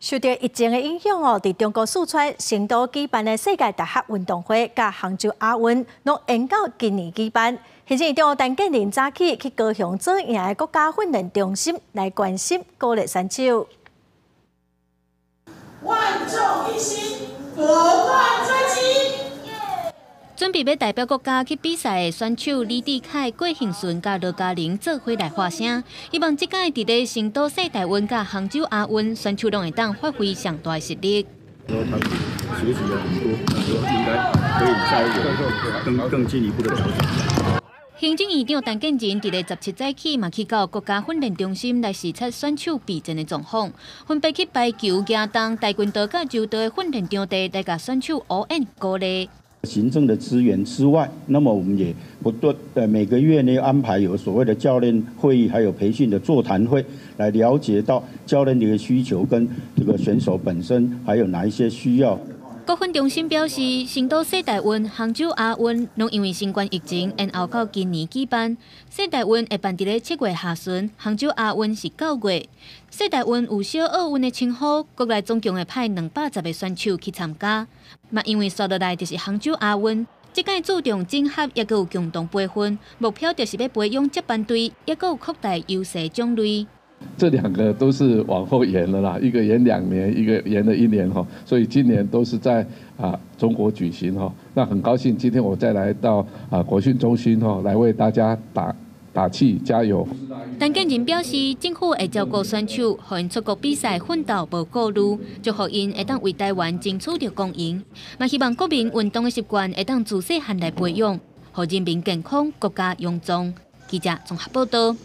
受到疫情的影响哦，在中国四川成都举办的世界大学运动会，甲杭州亚运，拢延到今年举办。现在中国陈建仁早起去高雄做赢的国家训练中心来关心鼓励选手。万众一心，夺冠追击。准备要代表国家去比赛的选手李志凯、郭兴顺甲罗嘉玲做伙来发声，希望这届伫咧成都世大运甲杭州亚运，选手拢会当发挥上大实力。行政院长陈建仁伫咧十七早起嘛去到国家训练中心来视察选手备战的状况，分别去排球、行动、跆拳道、甲柔道的训练场地，来甲选手応援鼓励。行政的资源之外，那么我们也不断呃每个月呢安排有所谓的教练会议，还有培训的座谈会，来了解到教练的一个需求跟这个选手本身还有哪一些需要。国训中心表示，成都世大运、杭州亚运拢因为新冠疫情延后到今年举办。世大运会办伫咧七月下旬，杭州亚运是九月。世大运有小奥运的称呼，国内总共会派两百十个选手去参加。嘛，因为刷落来就是杭州亚运，即届注重整合，也有共同培训，目标就是要培养接班队，也有扩大优势种类。这两个都是往后延了啦，一个延两年，一个延了一年哈，所以今年都是在啊中国举行哈。那很高兴今天我再来到啊国训中心哈，来为大家打打气加油。陈建仁表示，政府会照顾选手，让因出国比赛奋斗无顾虑，祝福因会当为台湾争取到公赢。嘛希望国民运动的习惯会当自细汉来培养，和人民健康国家永壮。记者综合报道。